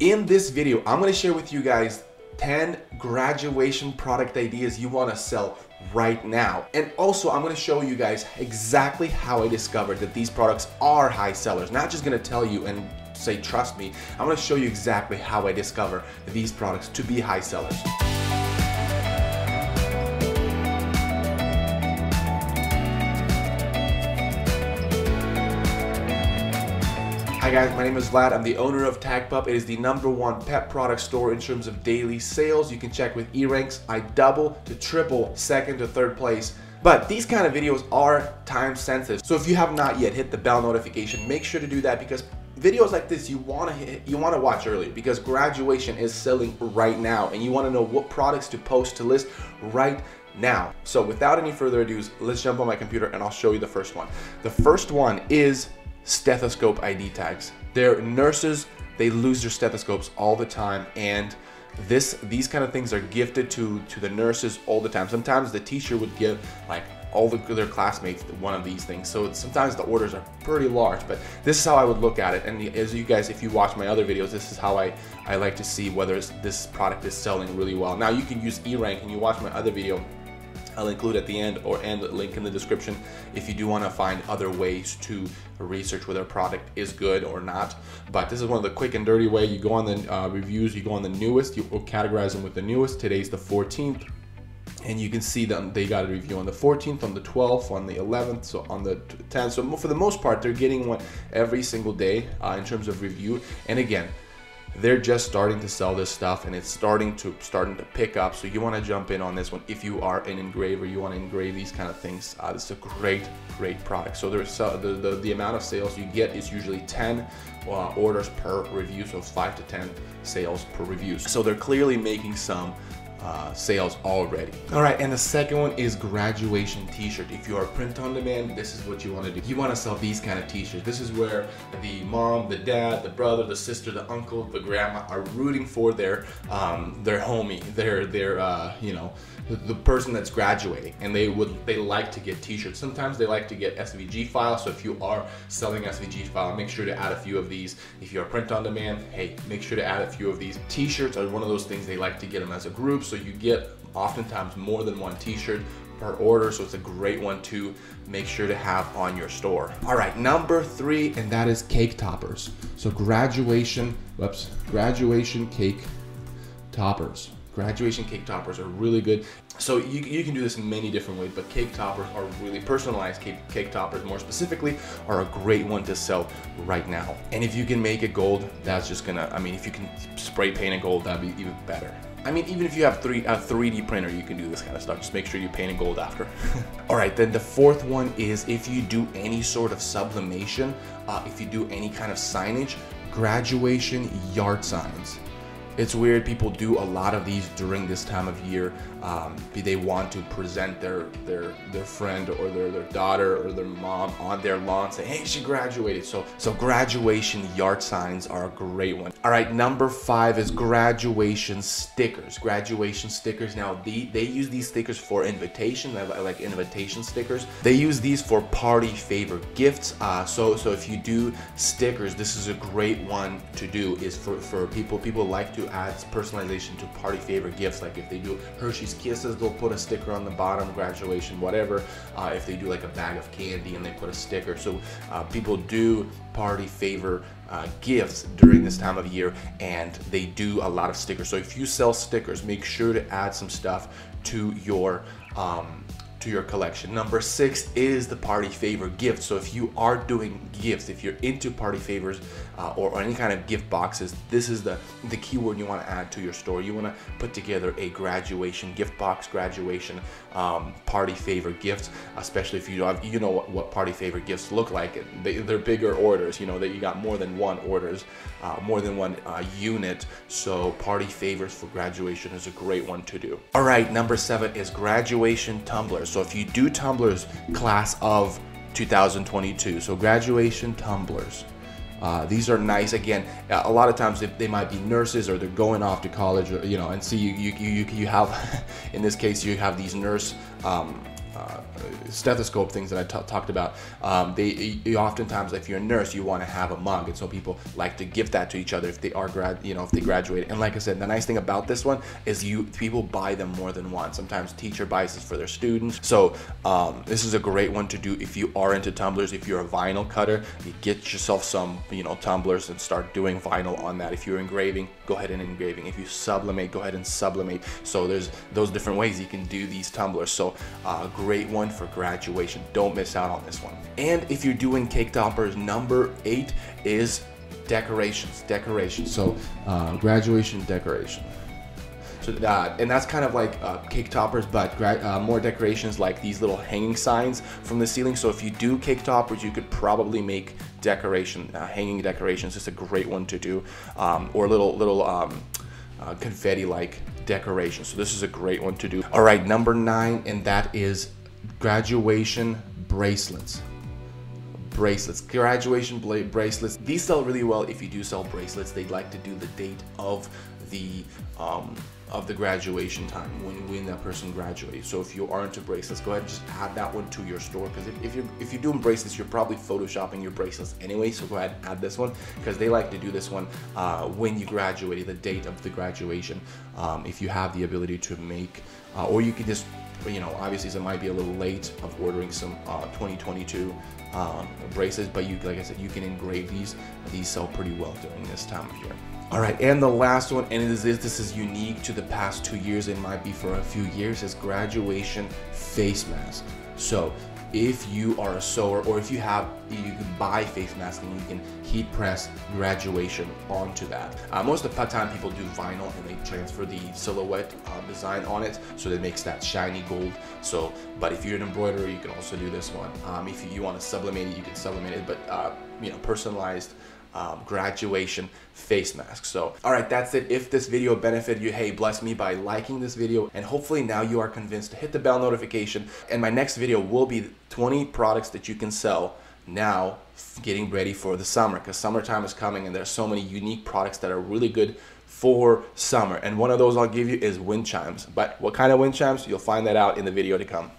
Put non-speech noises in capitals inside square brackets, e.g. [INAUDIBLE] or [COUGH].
In this video, I'm gonna share with you guys 10 graduation product ideas you wanna sell right now. And also, I'm gonna show you guys exactly how I discovered that these products are high sellers. Not just gonna tell you and say, trust me, I'm gonna show you exactly how I discover these products to be high sellers. Guys, my name is Vlad. I'm the owner of TagPup. It is the number one pet product store in terms of daily sales. You can check with E-Ranks. I double to triple second to third place. But these kind of videos are time sensitive. So if you have not yet hit the bell notification, make sure to do that because videos like this you want to hit, you want to watch earlier because graduation is selling right now and you want to know what products to post to list right now. So without any further ado, let's jump on my computer and I'll show you the first one. The first one is stethoscope ID tags. They're nurses, they lose their stethoscopes all the time and this these kind of things are gifted to to the nurses all the time. Sometimes the teacher would give like all the, their classmates one of these things. So sometimes the orders are pretty large, but this is how I would look at it. And as you guys, if you watch my other videos, this is how I, I like to see whether this product is selling really well. Now you can use E-Rank and you watch my other video, I'll include at the end or and link in the description if you do want to find other ways to research whether a product is good or not. But this is one of the quick and dirty way. You go on the uh, reviews, you go on the newest, you categorize them with the newest. Today's the 14th and you can see that they got a review on the 14th, on the 12th, on the 11th, so on the 10th. So for the most part, they're getting one every single day uh, in terms of review. And again, they're just starting to sell this stuff and it's starting to starting to pick up. So you want to jump in on this one if you are an engraver you want to engrave these kind of things. Uh, this is a great great product. So there's uh, the, the, the amount of sales you get is usually 10 uh, orders per review so 5 to 10 sales per review. So they're clearly making some uh, sales already. All right, and the second one is graduation t-shirt. If you are print on demand, this is what you want to do. You want to sell these kind of t-shirts. This is where the mom, the dad, the brother, the sister, the uncle, the grandma are rooting for their um, their homie, their their uh, you know the, the person that's graduating, and they would they like to get t-shirts. Sometimes they like to get SVG files. So if you are selling SVG file, make sure to add a few of these. If you are print on demand, hey, make sure to add a few of these. T-shirts are one of those things they like to get them as a group. So you get oftentimes more than one t-shirt per order so it's a great one to make sure to have on your store. All right number three and that is cake toppers. So graduation whoops graduation cake toppers graduation cake toppers are really good so you, you can do this in many different ways but cake toppers are really personalized cake, cake toppers more specifically are a great one to sell right now and if you can make it gold that's just gonna i mean if you can spray paint it gold that'd be even better I mean, even if you have three, a 3D printer, you can do this kind of stuff. Just make sure you paint it gold after. [LAUGHS] All right, then the fourth one is if you do any sort of sublimation, uh, if you do any kind of signage, graduation yard signs. It's weird, people do a lot of these during this time of year. Um, they want to present their their their friend or their, their daughter or their mom on their lawn, say, hey, she graduated. So so graduation yard signs are a great one. All right, number five is graduation stickers. Graduation stickers. Now the, they use these stickers for invitation, like invitation stickers. They use these for party favor gifts. Uh, so so if you do stickers, this is a great one to do. Is for for people people like to add personalization to party favorite gifts. Like if they do Hershey's Kisses, they'll put a sticker on the bottom, graduation, whatever. Uh, if they do like a bag of candy and they put a sticker. So uh, people do party favor uh, gifts during this time of year and they do a lot of stickers. So if you sell stickers, make sure to add some stuff to your um, to your collection. Number six is the party favor gift. So if you are doing gifts, if you're into party favors uh, or, or, any kind of gift boxes, this is the, the keyword you want to add to your store. You want to put together a graduation gift box, graduation um, party favor gifts, especially if you have, you know what, what party favor gifts look like. They, are bigger orders, you know, that you got more than one orders, uh, more than one uh, unit. So party favors for graduation is a great one to do. All right, number seven is graduation tumblers. So if you do tumblers class of 2022, so graduation tumblers, uh, these are nice. Again, a lot of times they, might be nurses or they're going off to college, or, you know, and see you, you, you, you have, [LAUGHS] in this case, you have these nurse um, uh, stethoscope things that I talked about. Um, they oftentimes, if you're a nurse, you want to have a mug, and so people like to give that to each other if they are grad, you know, if they graduate. And like I said, the nice thing about this one is you people buy them more than once. Sometimes teacher buys this for their students. So um, this is a great one to do if you are into tumblers. If you're a vinyl cutter, you get yourself some, you know, tumblers and start doing vinyl on that. If you're engraving, go ahead and engraving. If you sublimate, go ahead and sublimate. So there's those different ways you can do these tumblers. So uh, great one for graduation. Don't miss out on this one. And if you're doing cake toppers, number eight is decorations. Decorations. So uh, graduation decoration. So uh, and that's kind of like uh, cake toppers, but uh, more decorations like these little hanging signs from the ceiling. So if you do cake toppers, you could probably make decoration, uh, hanging decorations. It's a great one to do, um, or little little um, uh, confetti-like decoration. So this is a great one to do. All right, number nine, and that is graduation bracelets bracelets, graduation bracelets. These sell really well if you do sell bracelets. They'd like to do the date of the um, of the graduation time when when that person graduates. So if you are into bracelets, go ahead and just add that one to your store because if, if you're if you're doing bracelets, you're probably photoshopping your bracelets anyway. So go ahead and add this one because they like to do this one uh, when you graduate, the date of the graduation. Um, if you have the ability to make, uh, or you can just you know, obviously it might be a little late of ordering some uh, 2022 um, bracelets, but you, like I said, you can engrave these. These sell pretty well during this time of year. All right, and the last one, and is, this is unique to the past two years, it might be for a few years, is graduation face mask. So if you are a sewer or if you have you can buy face masks and you can heat press graduation onto that uh, most of the time people do vinyl and they transfer the silhouette uh, design on it so it makes that shiny gold so but if you're an embroiderer you can also do this one um, if you, you want to sublimate it you can sublimate it but uh, you know personalized um, graduation face mask. So, all right, that's it. If this video benefited you, hey, bless me by liking this video. And hopefully now you are convinced to hit the bell notification. And my next video will be 20 products that you can sell now getting ready for the summer because summertime is coming and there's so many unique products that are really good for summer. And one of those I'll give you is wind chimes. But what kind of wind chimes? You'll find that out in the video to come.